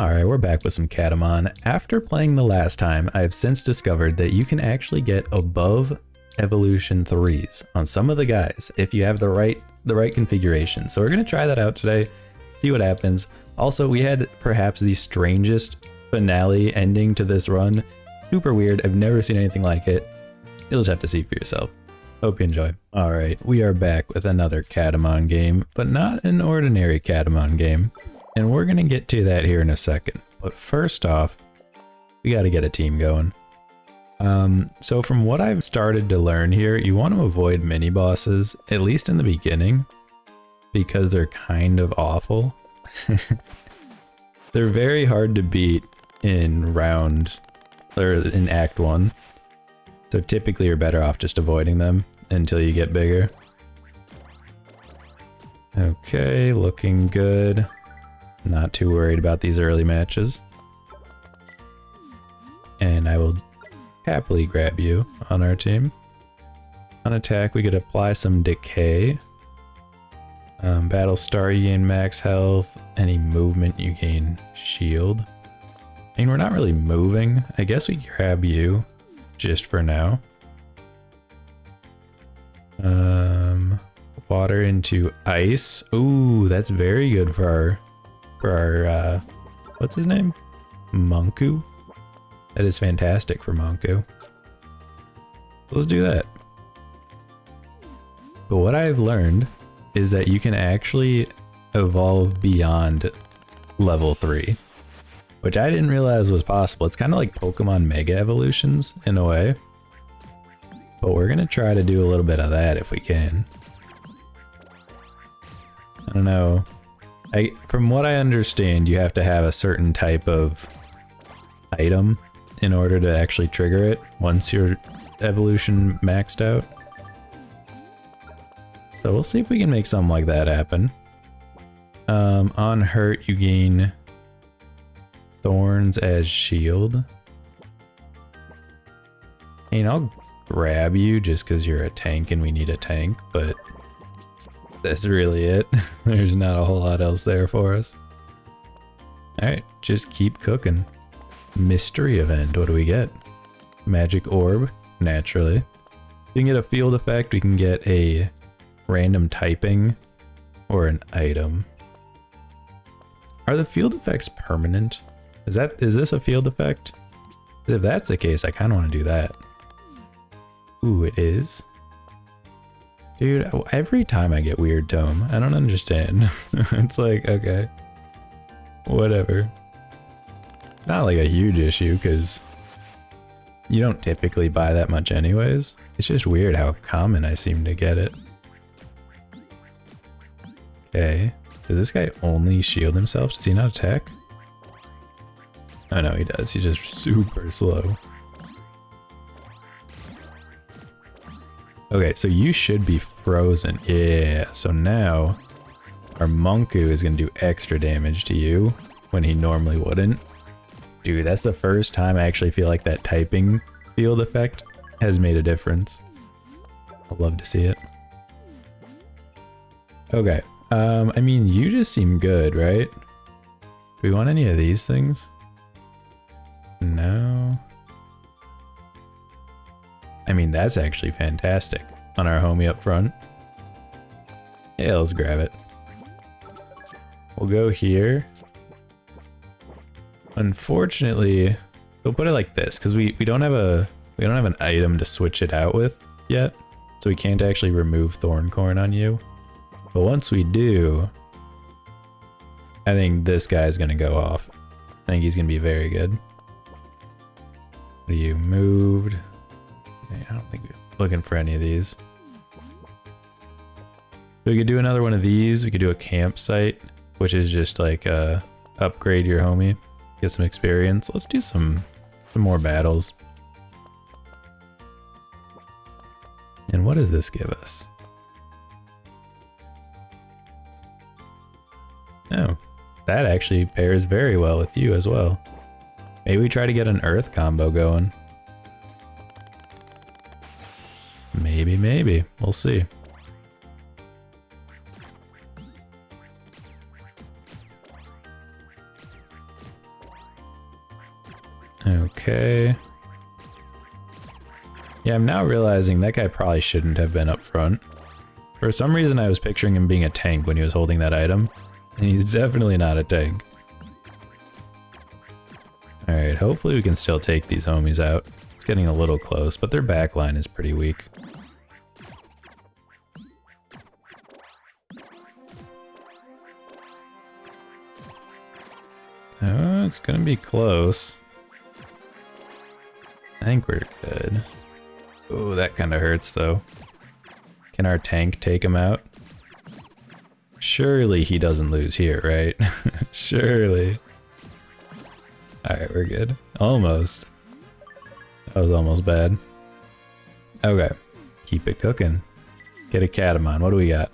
Alright, we're back with some Kadomon. After playing the last time, I have since discovered that you can actually get above evolution 3s on some of the guys if you have the right the right configuration. So we're going to try that out today, see what happens. Also, we had perhaps the strangest finale ending to this run. Super weird, I've never seen anything like it. You'll just have to see for yourself. Hope you enjoy. Alright, we are back with another Kadomon game, but not an ordinary Kadomon game. And we're going to get to that here in a second. But first off, we got to get a team going. Um, so from what I've started to learn here, you want to avoid mini bosses, at least in the beginning, because they're kind of awful. they're very hard to beat in round, or in act one. So typically you're better off just avoiding them until you get bigger. Okay, looking good. Not too worried about these early matches. And I will happily grab you on our team. On attack, we could apply some decay. Um, battle star, you gain max health. Any movement, you gain shield. I mean, we're not really moving. I guess we grab you just for now. Um, water into ice. Ooh, that's very good for our for our, uh, what's his name? Monku? That is fantastic for Monku. Let's do that. But what I've learned is that you can actually evolve beyond level 3, which I didn't realize was possible. It's kind of like Pokemon Mega Evolutions in a way. But we're going to try to do a little bit of that if we can. I don't know. I, from what I understand, you have to have a certain type of item in order to actually trigger it once your evolution maxed out. So we'll see if we can make something like that happen. Um, on hurt, you gain thorns as shield. And I'll grab you just because you're a tank and we need a tank, but that's really it. There's not a whole lot else there for us. Alright, just keep cooking. Mystery event, what do we get? Magic orb, naturally. We can get a field effect, we can get a random typing, or an item. Are the field effects permanent? Is that is this a field effect? If that's the case, I kind of want to do that. Ooh, it is. Dude, every time I get weird tome, I don't understand. it's like, okay. Whatever. It's not like a huge issue, because you don't typically buy that much anyways. It's just weird how common I seem to get it. Okay. Does this guy only shield himself? Does he not attack? Oh no, he does. He's just super slow. Okay, so you should be frozen. Yeah, so now our Monku is going to do extra damage to you when he normally wouldn't. Dude, that's the first time I actually feel like that typing field effect has made a difference. I'd love to see it. Okay, um, I mean, you just seem good, right? Do we want any of these things? No. I mean, that's actually fantastic on our homie up front. Yeah, let's grab it. We'll go here. Unfortunately, we'll put it like this because we, we don't have a we don't have an item to switch it out with yet. So we can't actually remove Thornicorn on you. But once we do, I think this guy's gonna go off. I think he's gonna be very good. What are you moved? Think we're looking for any of these. We could do another one of these. We could do a campsite, which is just like uh, upgrade your homie, get some experience. Let's do some, some more battles. And what does this give us? Oh, that actually pairs very well with you as well. Maybe we try to get an earth combo going. Maybe. We'll see. Okay. Yeah, I'm now realizing that guy probably shouldn't have been up front. For some reason I was picturing him being a tank when he was holding that item, and he's definitely not a tank. Alright, hopefully we can still take these homies out. It's getting a little close, but their backline is pretty weak. It's gonna be close. I think we're good. Oh, that kind of hurts though. Can our tank take him out? Surely he doesn't lose here, right? Surely. Alright, we're good. Almost. That was almost bad. Okay. Keep it cooking. Get a Kadomon. What do we got?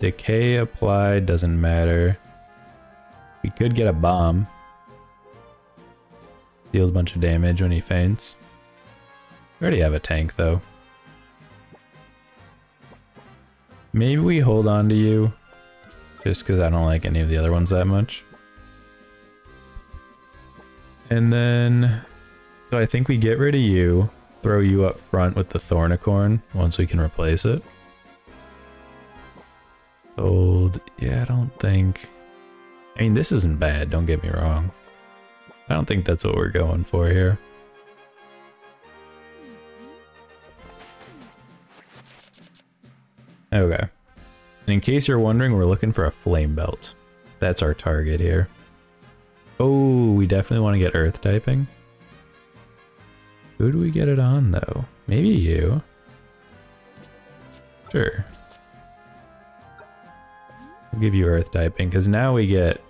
Decay applied, doesn't matter. We could get a bomb. Deals a bunch of damage when he faints. We already have a tank though. Maybe we hold on to you. Just because I don't like any of the other ones that much. And then... So I think we get rid of you. Throw you up front with the Thornicorn once we can replace it. Sold. Yeah, I don't think... I mean, this isn't bad, don't get me wrong. I don't think that's what we're going for here. Okay. And in case you're wondering, we're looking for a flame belt. That's our target here. Oh, we definitely want to get earth typing. Who do we get it on though? Maybe you. Sure. I'll give you earth typing because now we get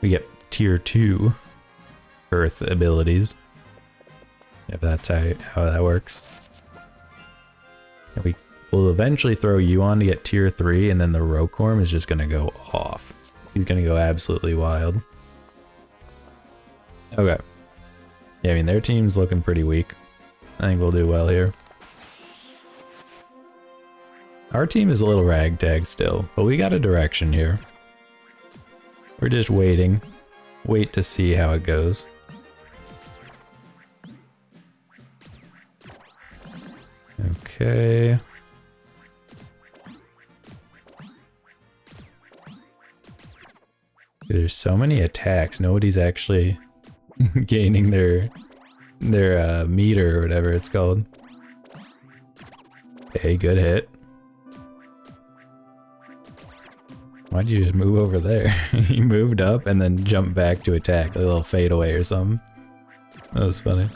we get tier two earth abilities. If that's how, how that works. And we We'll eventually throw you on to get tier 3, and then the Rokorm is just going to go off. He's going to go absolutely wild. Okay. Yeah, I mean, their team's looking pretty weak. I think we'll do well here. Our team is a little ragtag still, but we got a direction here. We're just waiting. Wait to see how it goes. Okay. There's so many attacks. Nobody's actually gaining their their uh, meter or whatever it's called. Okay, good hit. Why'd you just move over there? he moved up and then jumped back to attack, a little fade away or something. That was funny.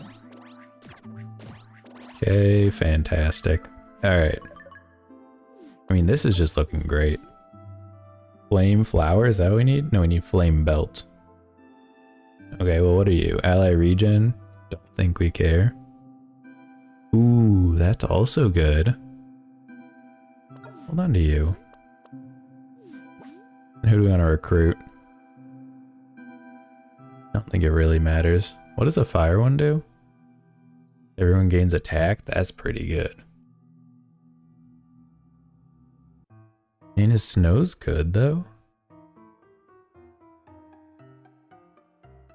Okay, fantastic. Alright. I mean, this is just looking great. Flame flower, is that what we need? No, we need flame belt. Okay, well what are you? Ally regen? Don't think we care. Ooh, that's also good. Hold on to you. Who do we want to recruit? I don't think it really matters. What does the fire one do? Everyone gains attack? That's pretty good. And his snow's good, though?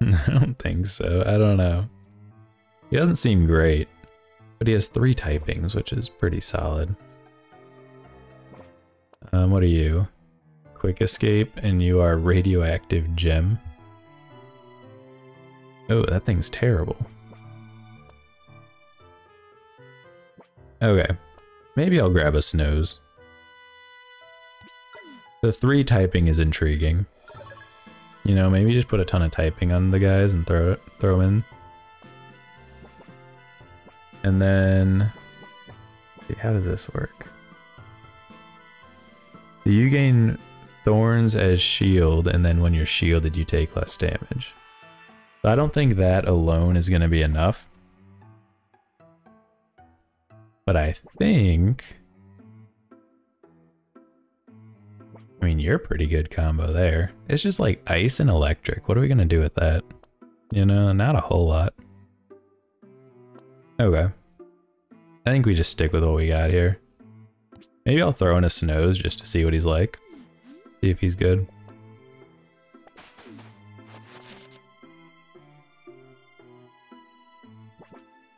I don't think so. I don't know. He doesn't seem great. But he has three typings, which is pretty solid. Um, what are you? Quick escape, and you are radioactive gem. Oh, that thing's terrible. Okay. Maybe I'll grab a Snows. The three typing is intriguing. You know, maybe just put a ton of typing on the guys and throw it, throw them in. And then, how does this work? Do you gain thorns as shield, and then when you're shielded, you take less damage? I don't think that alone is going to be enough. But I think I mean, you're a pretty good combo there. It's just like ice and electric. What are we going to do with that? You know, not a whole lot. Okay. I think we just stick with what we got here. Maybe I'll throw in a Snows just to see what he's like. See if he's good.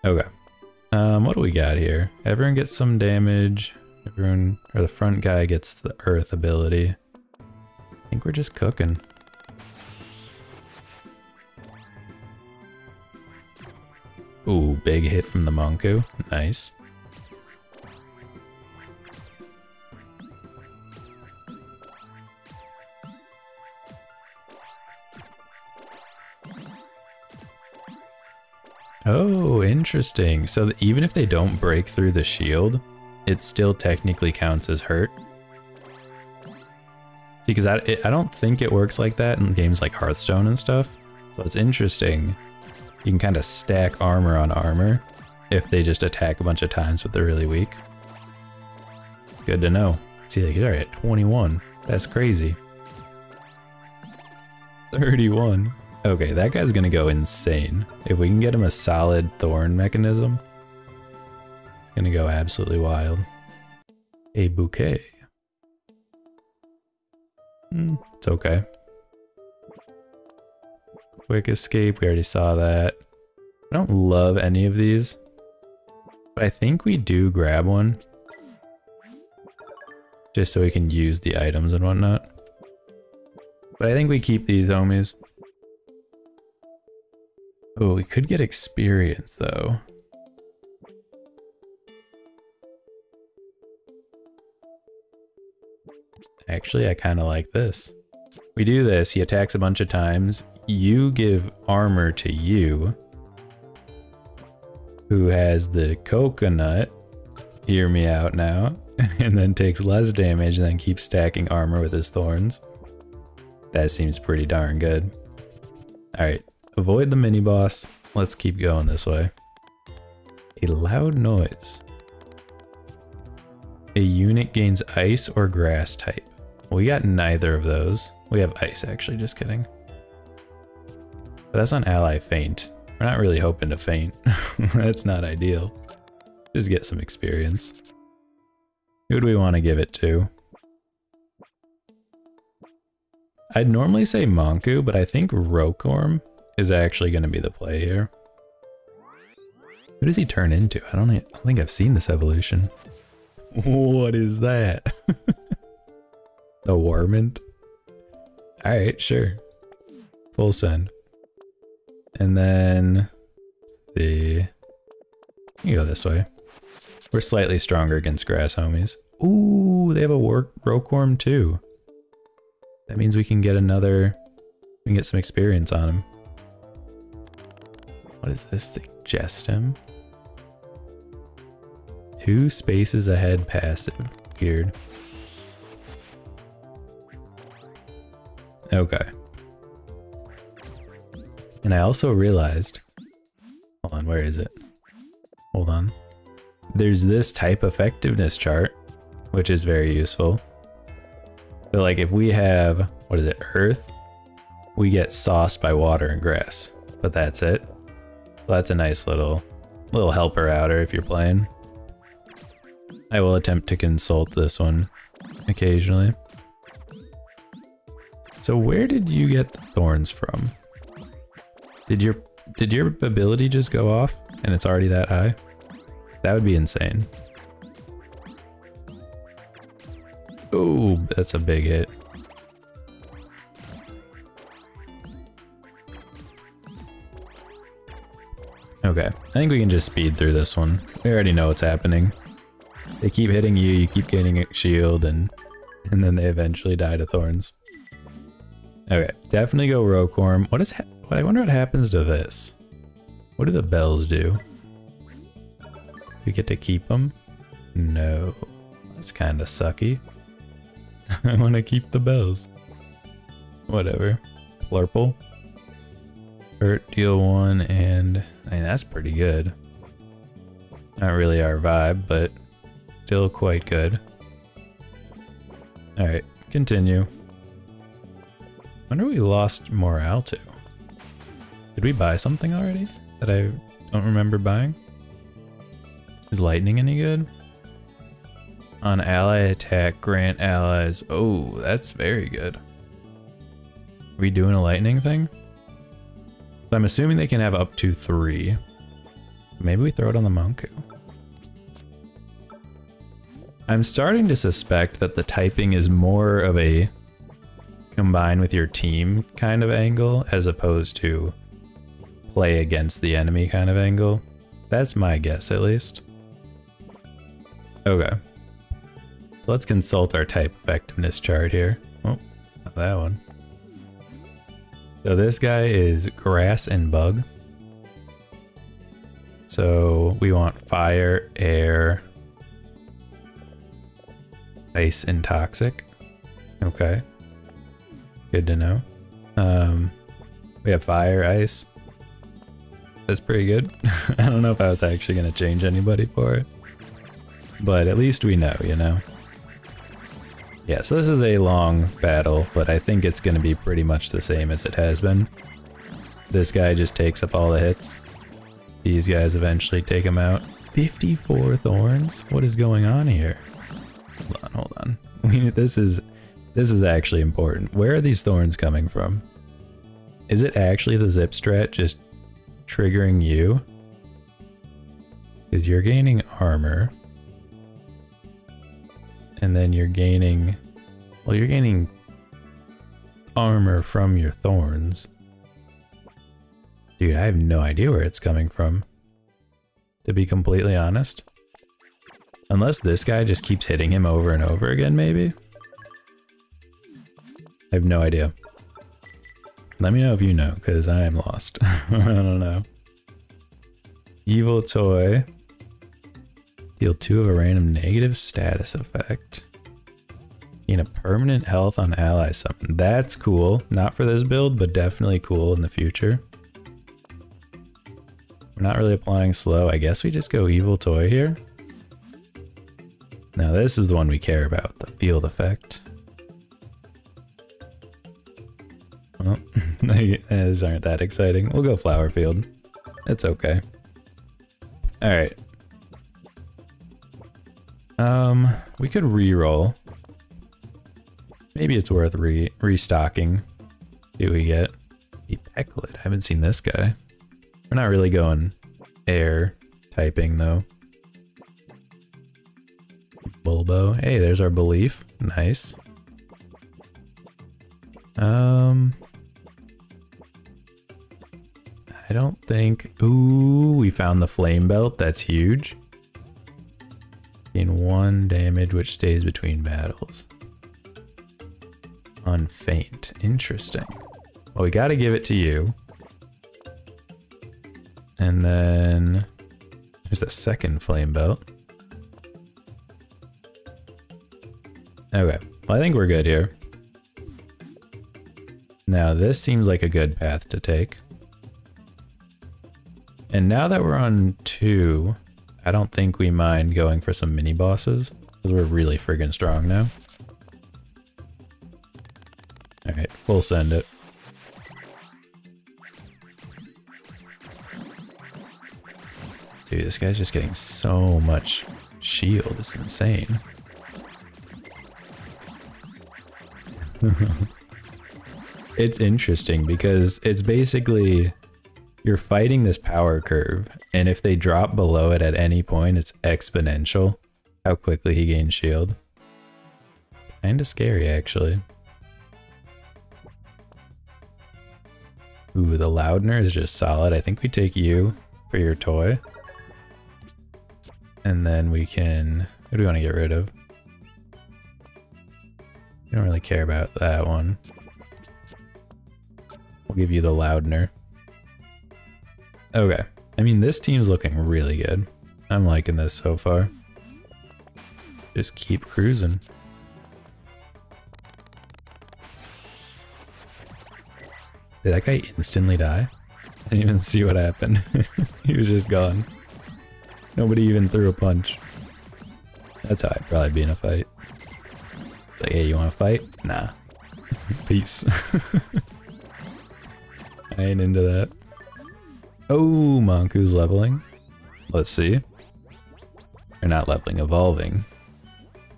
Okay. Um, what do we got here? Everyone gets some damage. Everyone, or the front guy gets the earth ability. I think we're just cooking. Ooh, big hit from the Monku. Nice. Oh, interesting. So even if they don't break through the shield, it still technically counts as hurt. Because I, it, I don't think it works like that in games like Hearthstone and stuff. So it's interesting. You can kind of stack armor on armor if they just attack a bunch of times but they're really weak. It's good to know. See, like, already at 21. That's crazy. 31. Okay, that guy's gonna go insane. If we can get him a solid thorn mechanism, it's gonna go absolutely wild. A bouquet. Mm, it's okay. Quick escape, we already saw that. I don't love any of these, but I think we do grab one. Just so we can use the items and whatnot. But I think we keep these homies. Oh, we could get experience though. Actually, I kind of like this. We do this, he attacks a bunch of times. You give armor to you, who has the coconut. Hear me out now. and then takes less damage and then keeps stacking armor with his thorns. That seems pretty darn good. Alright, Avoid the mini boss. Let's keep going this way. A loud noise. A unit gains ice or grass type. We got neither of those. We have ice actually, just kidding. But that's on ally faint. We're not really hoping to faint. that's not ideal. Just get some experience. Who do we want to give it to? I'd normally say Monku, but I think Rokorm is actually going to be the play here. Who does he turn into? I don't, I don't think I've seen this evolution. What is that? the Wormint? Alright, sure. Full send. And then the... You go this way. We're slightly stronger against grass homies. Ooh, they have a work Rokorm too. That means we can get another... We can get some experience on him. What is this? Suggest him? Two spaces ahead passive. Weird. Okay. And I also realized, hold on, where is it? Hold on. There's this type effectiveness chart, which is very useful. So like if we have, what is it, earth, we get sauced by water and grass, but that's it. That's a nice little little helper outer if you're playing. I will attempt to consult this one occasionally. So where did you get the thorns from? Did your did your ability just go off and it's already that high? That would be insane. Oh, that's a big hit. Okay, I think we can just speed through this one. We already know what's happening. They keep hitting you, you keep getting a shield, and and then they eventually die to thorns. Okay, definitely go Rokorm. What is? What I wonder what happens to this. What do the bells do? Do we get to keep them? No, that's kind of sucky. I want to keep the bells. Whatever. Plurple. Hurt, deal one, and I mean, that's pretty good. Not really our vibe, but still quite good. Alright, continue. Wonder we lost morale to. Did we buy something already that I don't remember buying? Is lightning any good? On ally attack, grant allies. Oh, that's very good. Are we doing a lightning thing? I'm assuming they can have up to three. Maybe we throw it on the Monku. I'm starting to suspect that the typing is more of a combine with your team kind of angle as opposed to play against the enemy kind of angle. That's my guess at least. Okay. So let's consult our type effectiveness chart here. Oh, not that one. So this guy is grass and bug. So we want fire, air, ice, and toxic. Okay. Good to know. Um, we have fire, ice. That's pretty good. I don't know if I was actually going to change anybody for it. But at least we know, you know? Yeah, so this is a long battle, but I think it's going to be pretty much the same as it has been. This guy just takes up all the hits. These guys eventually take him out. 54 thorns? What is going on here? Hold on, hold on. We, this is this is actually important. Where are these thorns coming from? Is it actually the zip strat just triggering you? Because you're gaining armor. And then you're gaining... Well, you're gaining armor from your thorns. Dude, I have no idea where it's coming from. To be completely honest. Unless this guy just keeps hitting him over and over again, maybe? I have no idea. Let me know if you know, because I am lost. I don't know. Evil Toy. Deal two of a random negative status effect. Gain a permanent health on ally summon. That's cool. Not for this build, but definitely cool in the future. We're not really applying slow. I guess we just go Evil Toy here. Now this is the one we care about, the field effect. Well, these aren't that exciting. We'll go flower field. It's okay. Alright. Um, we could re-roll. Maybe it's worth re restocking. What we get. A Pecklet. I haven't seen this guy. We're not really going air typing though. Bulbo. Hey, there's our belief. Nice. Um, I don't think... Ooh, we found the flame belt. That's huge. Gain one damage which stays between battles. Unfaint. Interesting. Well, we gotta give it to you. And then... There's a second flame belt. Okay. Well, I think we're good here. Now, this seems like a good path to take. And now that we're on two, I don't think we mind going for some mini bosses, because we're really friggin' strong now. Alright, we'll send it. Dude, this guy's just getting so much shield, it's insane. it's interesting because it's basically you're fighting this power curve, and if they drop below it at any point, it's exponential how quickly he gains shield. Kinda scary, actually. Ooh, the Loudner is just solid. I think we take you for your toy. And then we can... What do we want to get rid of? We don't really care about that one. We'll give you the Loudner. Okay. I mean, this team's looking really good. I'm liking this so far. Just keep cruising. Did that guy instantly die? I didn't even see what happened. he was just gone. Nobody even threw a punch. That's how I'd probably be in a fight. Like, hey, you want to fight? Nah. Peace. I ain't into that. Oh, Monku's leveling. Let's see. They're not leveling, evolving.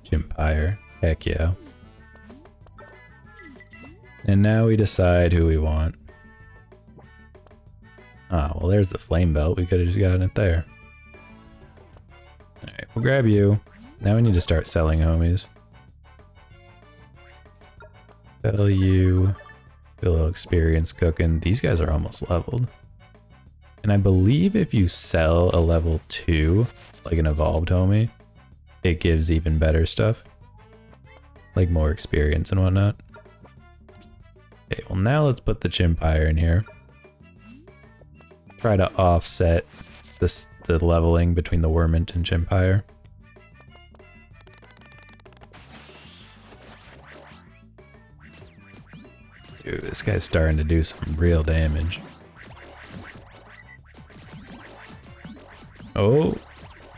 Chimpire. Heck yeah. And now we decide who we want. Ah, well there's the flame belt. We could have just gotten it there. Alright, we'll grab you. Now we need to start selling homies. Sell you. Get a little experience cooking. These guys are almost leveled. And I believe if you sell a level 2, like an evolved homie, it gives even better stuff. Like more experience and whatnot. Okay, well now let's put the Chimpire in here. Try to offset this the leveling between the Wormint and Chimpire. Dude, this guy's starting to do some real damage. Oh,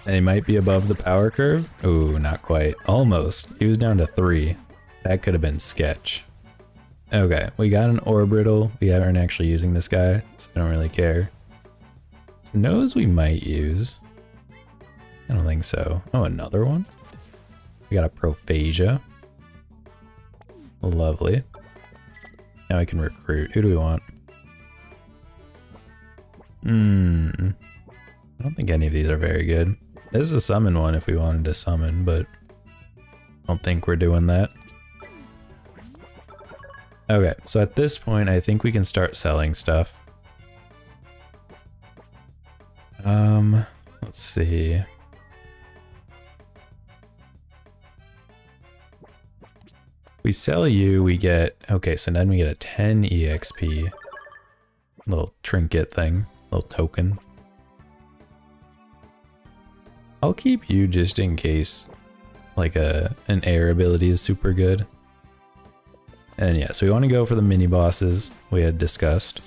and he might be above the power curve. Ooh, not quite. Almost. He was down to three. That could have been sketch. Okay, we got an orbital. We aren't actually using this guy, so I don't really care. Nose we might use. I don't think so. Oh, another one? We got a Prophasia. Lovely. Now we can recruit. Who do we want? Hmm. I don't think any of these are very good. This is a summon one if we wanted to summon, but I don't think we're doing that. Okay, so at this point, I think we can start selling stuff. Um, let's see. We sell you, we get, okay, so then we get a 10 EXP. Little trinket thing, little token. I'll keep you just in case like a an air ability is super good. And yeah, so we want to go for the mini bosses we had discussed.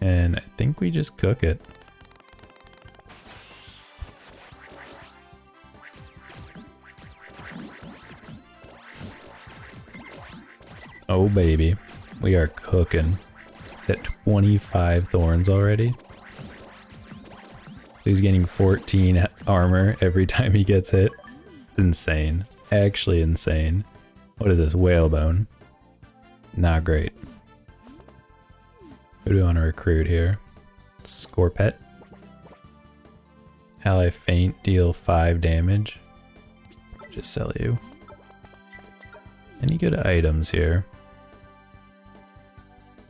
And I think we just cook it. Oh baby, we are cooking. At 25 thorns already. So he's getting 14 armor every time he gets hit. It's insane. Actually insane. What is this? Whalebone. Not great. Who do we want to recruit here? Scorpet. Ally Faint, deal 5 damage. Just sell you. Any good items here?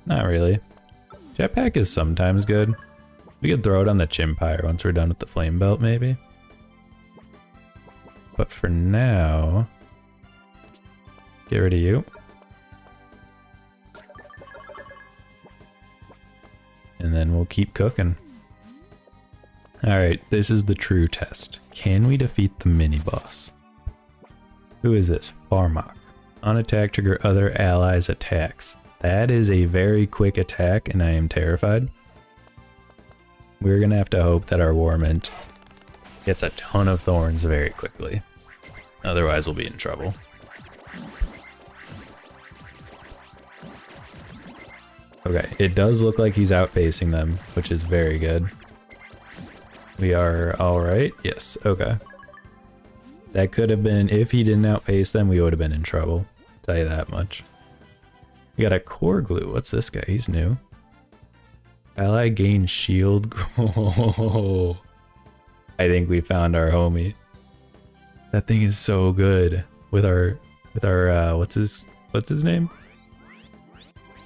Not really. Jetpack is sometimes good. We could throw it on the Chimpire once we're done with the Flame Belt, maybe. But for now, get rid of you. And then we'll keep cooking. Alright, this is the true test. Can we defeat the mini-boss? Who is this? Farmok. On attack, trigger other allies' attacks. That is a very quick attack and I am terrified. We're gonna have to hope that our Wormint gets a ton of thorns very quickly. Otherwise we'll be in trouble. Okay, it does look like he's outpacing them, which is very good. We are alright? Yes, okay. That could have been, if he didn't outpace them, we would have been in trouble. Tell you that much. We got a core glue. What's this guy? He's new. Ally gain shield. I think we found our homie. That thing is so good with our with our uh, what's his what's his name?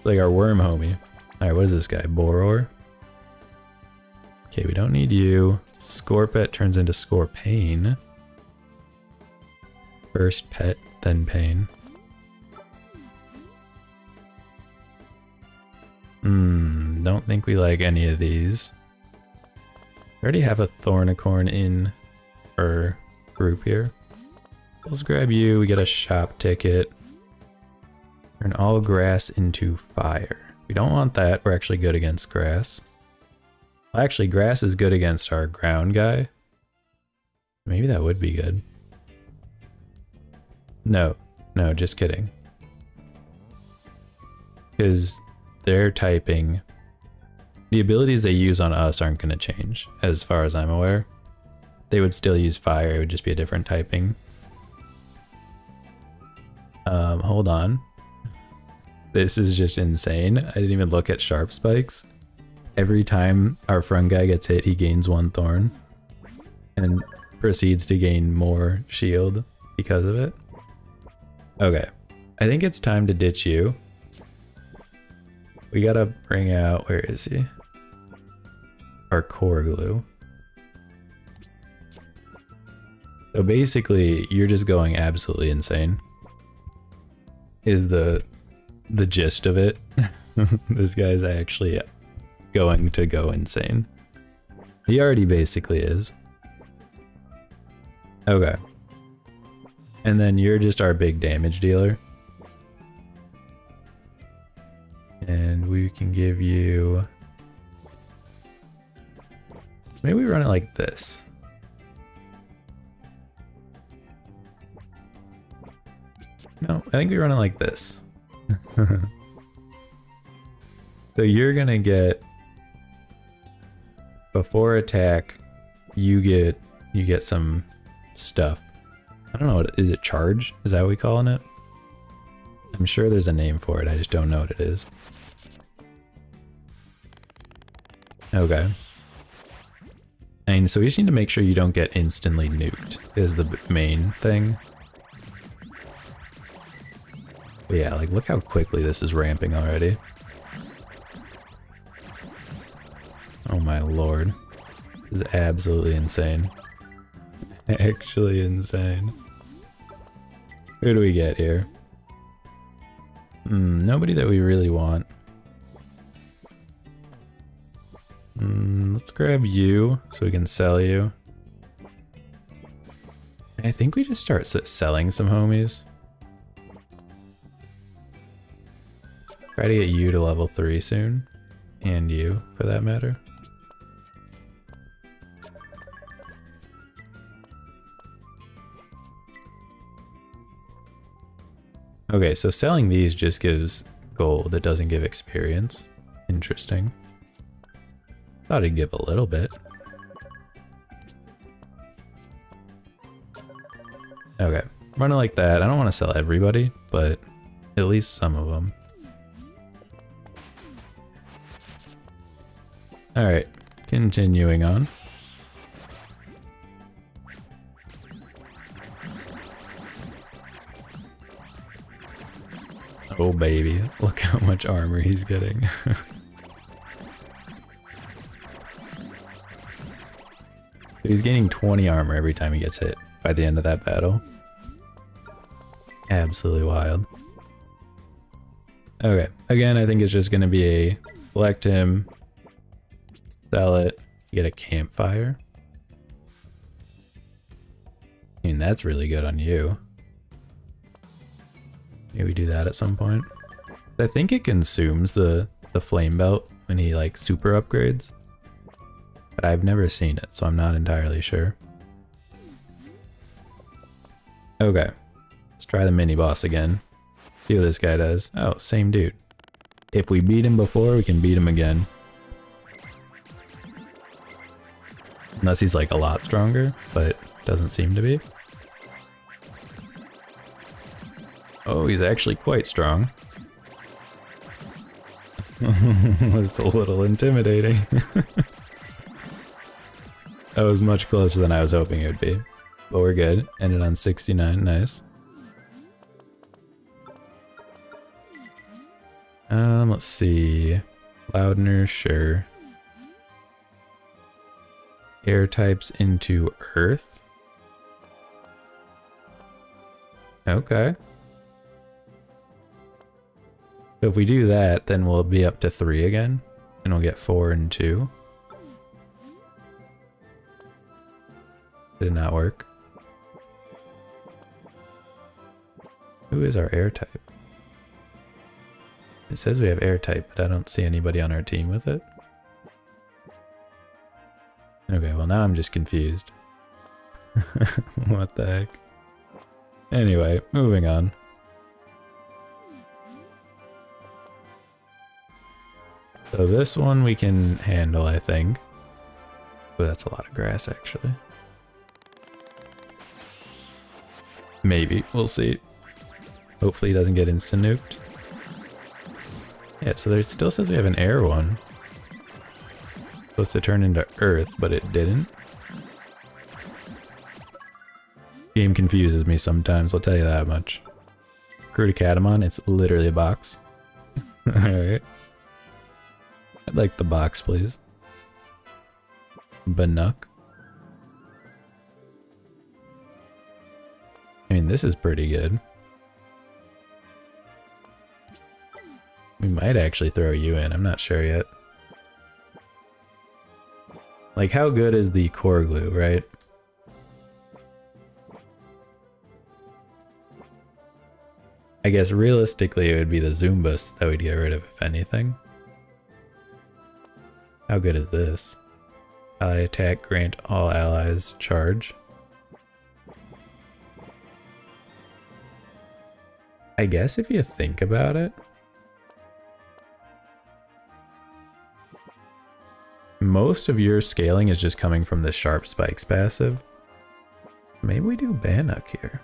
Like our worm homie. All right, what is this guy? Boror. Okay, we don't need you. Scorpet turns into Scorpain. First pet, then pain. Hmm, don't think we like any of these. We already have a Thornicorn in our group here. Let's grab you, we get a shop ticket. Turn all grass into fire. We don't want that, we're actually good against grass. Well, actually, grass is good against our ground guy. Maybe that would be good. No, no, just kidding. Because they're typing, the abilities they use on us aren't going to change, as far as I'm aware. They would still use fire, it would just be a different typing. Um, hold on. This is just insane. I didn't even look at sharp spikes. Every time our front guy gets hit, he gains one thorn. and proceeds to gain more shield because of it. Okay, I think it's time to ditch you. We gotta bring out, where is he? Our core glue. So basically, you're just going absolutely insane. Is the the gist of it. this guy's actually going to go insane. He already basically is. Okay. And then you're just our big damage dealer. And we can give you... Maybe we run it like this. No, I think we run it like this. so you're gonna get before attack, you get you get some stuff. I don't know what is it charge? Is that what we calling it? I'm sure there's a name for it, I just don't know what it is. Okay. And so we just need to make sure you don't get instantly nuked is the main thing. But yeah, like look how quickly this is ramping already. Oh my lord. This is absolutely insane. Actually insane. Who do we get here? Hmm, nobody that we really want. Let's grab you so we can sell you. I think we just start selling some homies. Try to get you to level 3 soon. And you, for that matter. Okay, so selling these just gives gold, it doesn't give experience. Interesting. Thought it'd give a little bit. Okay, running like that. I don't want to sell everybody, but at least some of them. Alright, continuing on. Oh baby, look how much armor he's getting. he's gaining 20 armor every time he gets hit by the end of that battle. Absolutely wild. Okay, again, I think it's just going to be a select him, Sell it. get a campfire. I mean, that's really good on you. Maybe do that at some point. I think it consumes the, the flame belt when he like super upgrades. But I've never seen it, so I'm not entirely sure. Okay. Let's try the mini boss again. See what this guy does. Oh, same dude. If we beat him before, we can beat him again. Unless he's like a lot stronger, but doesn't seem to be. Oh, he's actually quite strong. was a little intimidating. that was much closer than I was hoping it would be. But we're good. Ended on 69, nice. Um, let's see. Loudner, sure air types into earth. Okay. So if we do that, then we'll be up to three again, and we'll get four and two. Did not work. Who is our air type? It says we have air type, but I don't see anybody on our team with it. Okay, well now I'm just confused. what the heck? Anyway, moving on. So this one we can handle, I think. Oh, that's a lot of grass, actually. Maybe. We'll see. Hopefully he doesn't get instant nuked. Yeah, so there still says we have an air one supposed to turn into earth, but it didn't. Game confuses me sometimes, I'll tell you that much. Crew to Kadomon, it's literally a box. Alright. I'd like the box, please. Banuk. This is pretty good. We might actually throw you in, I'm not sure yet. Like, how good is the core glue, right? I guess realistically it would be the Zumbus that we'd get rid of if anything. How good is this? Ally attack, grant all allies charge. I guess if you think about it, most of your scaling is just coming from the sharp spikes passive. Maybe we do Bannock here.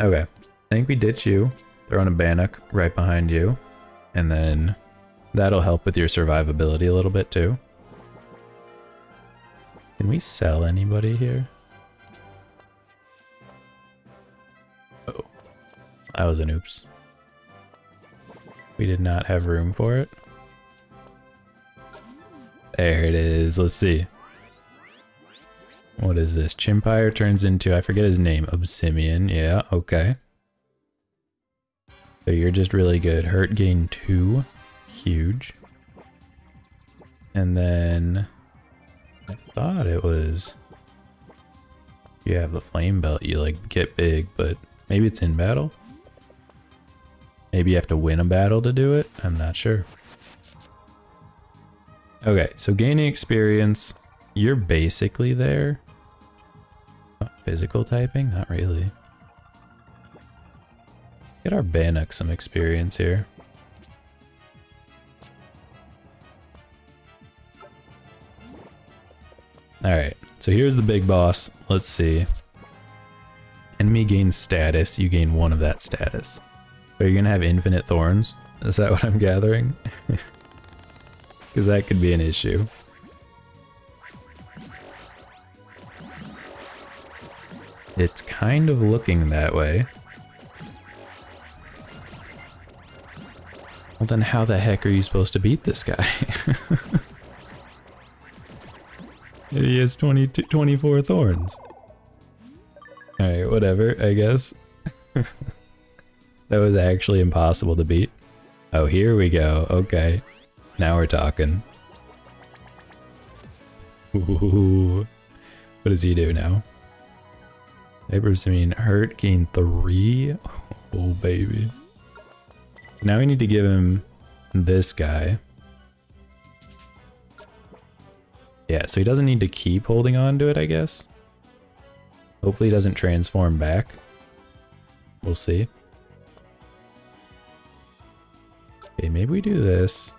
Okay, I think we ditch you, throw in a Bannock right behind you, and then that'll help with your survivability a little bit too. Can we sell anybody here? Oh, that was an oops. We did not have room for it. There it is, let's see. What is this? Chimpire turns into, I forget his name, Obsimian. Yeah, okay. So you're just really good. Hurt gain 2. Huge. And then... I thought it was... You have the flame belt, you like get big, but maybe it's in battle? Maybe you have to win a battle to do it? I'm not sure. Okay, so gaining experience, you're basically there. Physical typing? Not really. Get our Bannock some experience here. Alright, so here's the big boss. Let's see. Enemy gains status, you gain one of that status. Are you gonna have infinite thorns? Is that what I'm gathering? Because that could be an issue. It's kind of looking that way. Well then how the heck are you supposed to beat this guy? he has 20, 24 thorns. Alright, whatever, I guess. that was actually impossible to beat. Oh, here we go. Okay. Now we're talking. Ooh. What does he do now? Neighbors mean hurt, gain three. Oh, baby. Now we need to give him this guy. Yeah, so he doesn't need to keep holding on to it, I guess. Hopefully he doesn't transform back. We'll see. Okay, maybe we do this.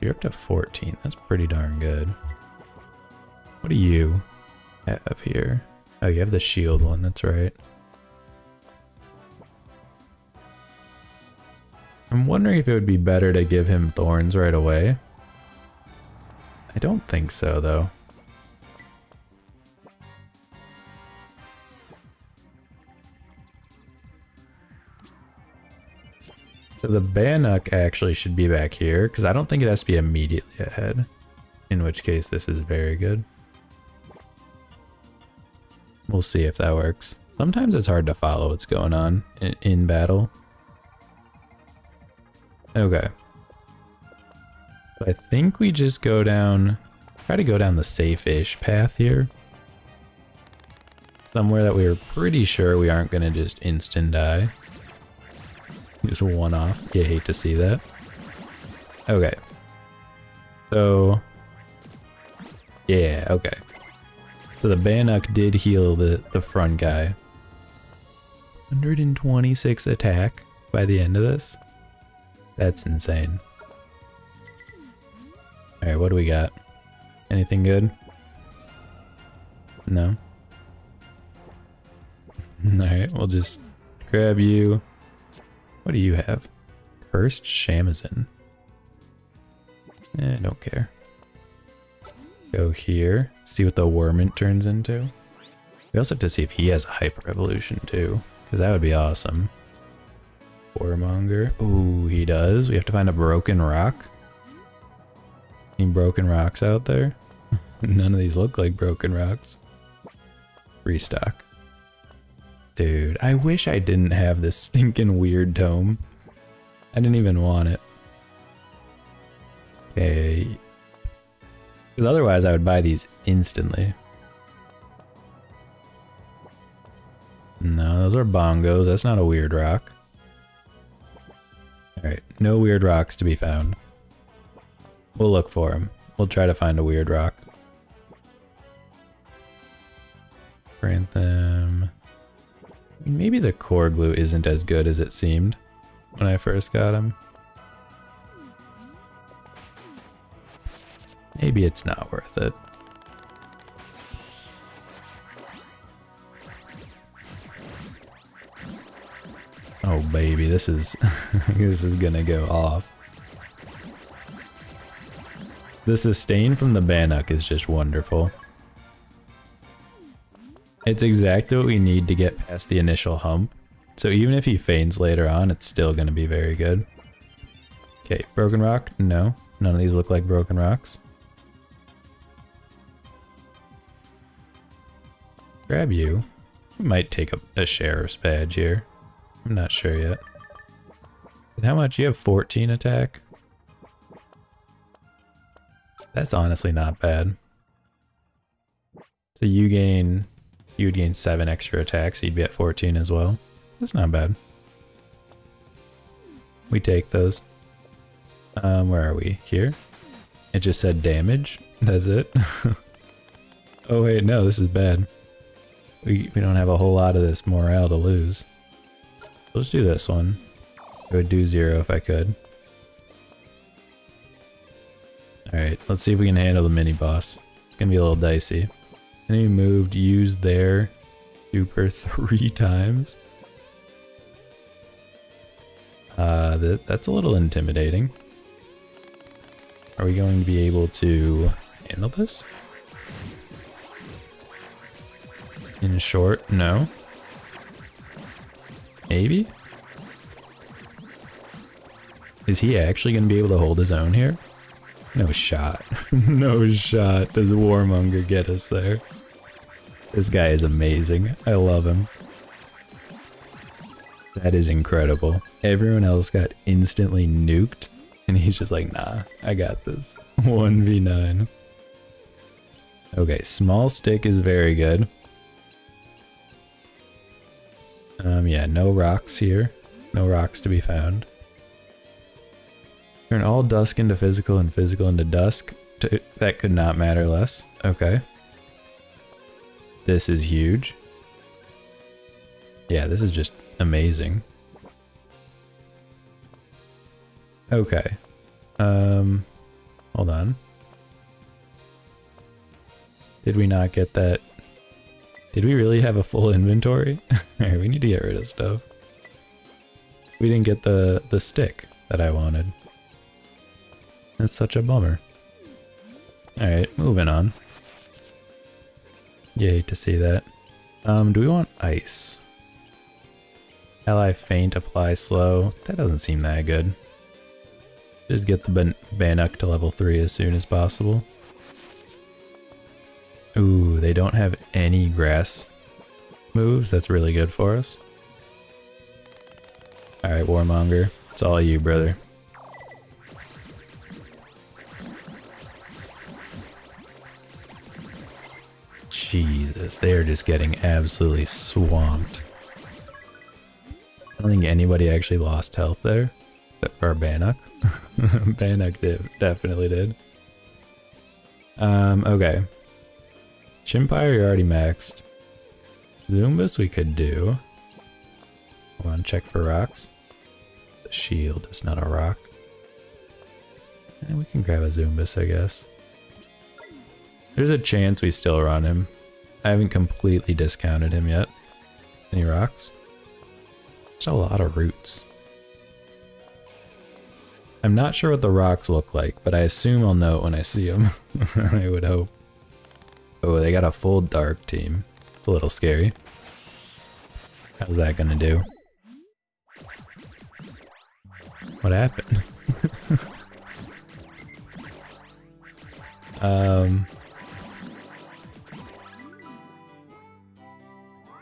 You're up to 14. That's pretty darn good. What do you have here? Oh, you have the shield one, that's right. I'm wondering if it would be better to give him thorns right away. I don't think so, though. So the Bannock actually should be back here, because I don't think it has to be immediately ahead. In which case, this is very good. We'll see if that works. Sometimes it's hard to follow what's going on in, in battle. Okay. I think we just go down, try to go down the safe-ish path here. Somewhere that we are pretty sure we aren't going to just instant die. Just one off. You hate to see that. Okay. So, yeah, okay. So the Bannock did heal the, the front guy. 126 attack by the end of this. That's insane. Alright, what do we got? Anything good? No? Alright, we'll just grab you. What do you have? Cursed Shamazin. Eh, don't care. Go here. See what the Wormint turns into. We also have to see if he has a Hyper Evolution too. Because that would be awesome. Warmonger. Ooh, he does. We have to find a broken rock. Any broken rocks out there? None of these look like broken rocks. Restock. Dude, I wish I didn't have this stinking weird tome. I didn't even want it. Okay. Because otherwise I would buy these instantly. No, those are bongos. That's not a weird rock. Alright, no weird rocks to be found. We'll look for them. We'll try to find a weird rock. Grantham. Maybe the core glue isn't as good as it seemed when I first got him. Maybe it's not worth it. Oh baby, this is this is gonna go off. The sustain from the Bannock is just wonderful. It's exactly what we need to get past the initial hump. So even if he feigns later on, it's still to be very good. Okay, Broken Rock? No. None of these look like Broken Rocks. Grab you. Might take a, a Sheriff's badge here. I'm not sure yet. And how much? You have 14 attack? That's honestly not bad. So you gain, you would gain 7 extra attacks, you'd be at 14 as well. That's not bad. We take those. Um, where are we? Here? It just said damage? That's it? oh wait, no, this is bad. We, we don't have a whole lot of this morale to lose. Let's do this one. I would do zero if I could. Alright, let's see if we can handle the mini boss. It's gonna be a little dicey. Enemy moved, used their super three times. Uh, that, that's a little intimidating. Are we going to be able to handle this? In short, no. Maybe? Is he actually going to be able to hold his own here? No shot. no shot does Warmonger get us there. This guy is amazing. I love him. That is incredible. Everyone else got instantly nuked, and he's just like, nah, I got this. 1v9. Okay, small stick is very good. Um, yeah, no rocks here. No rocks to be found. Turn all dusk into physical and physical into dusk. That could not matter less. Okay. This is huge. Yeah, this is just amazing. Okay. Um, hold on. Did we not get that did we really have a full inventory? Alright, we need to get rid of stuff. We didn't get the, the stick that I wanted. That's such a bummer. Alright, moving on. You hate to see that. Um, do we want ice? Ally faint, apply slow. That doesn't seem that good. Just get the ban Bannock to level 3 as soon as possible. Ooh, they don't have any grass moves. That's really good for us. Alright, Warmonger. It's all you, brother. Jesus, they are just getting absolutely swamped. I don't think anybody actually lost health there, except for Bannock. Bannock did, definitely did. Um, okay. Chimpire, you're already maxed. Zumbus we could do. Want to check for rocks. The shield is not a rock. And we can grab a Zumbus, I guess. There's a chance we still run him. I haven't completely discounted him yet. Any rocks? There's a lot of roots. I'm not sure what the rocks look like, but I assume I'll know it when I see them. I would hope. Oh, they got a full dark team. It's a little scary. How's that gonna do? What happened? um...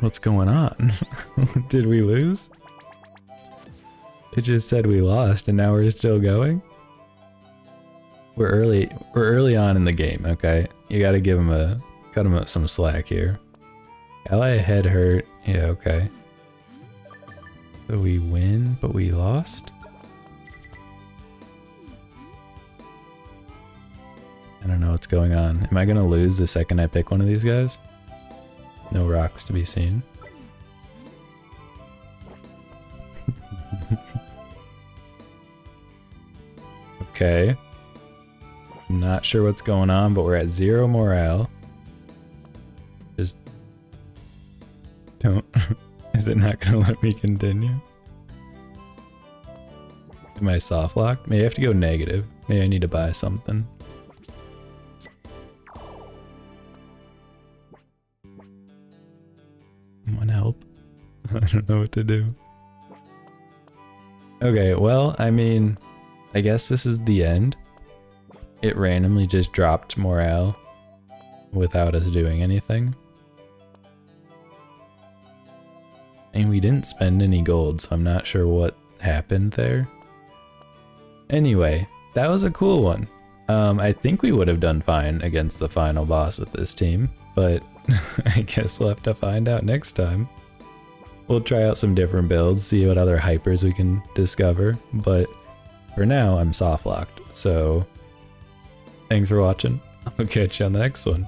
What's going on? Did we lose? It just said we lost and now we're still going? We're early we're early on in the game, okay? You gotta give them a cut him some slack here. Ally head hurt. Yeah, okay. So we win, but we lost? I don't know what's going on. Am I gonna lose the second I pick one of these guys? No rocks to be seen. okay. I'm not sure what's going on, but we're at zero morale. Don't. Is it not gonna let me continue? Am I soft locked? Maybe I have to go negative. Maybe I need to buy something. Someone help. I don't know what to do. Okay, well, I mean, I guess this is the end. It randomly just dropped morale without us doing anything. And we didn't spend any gold, so I'm not sure what happened there. Anyway, that was a cool one. Um, I think we would have done fine against the final boss with this team, but I guess we'll have to find out next time. We'll try out some different builds, see what other hypers we can discover, but for now I'm soft locked, so thanks for watching. I'll catch you on the next one.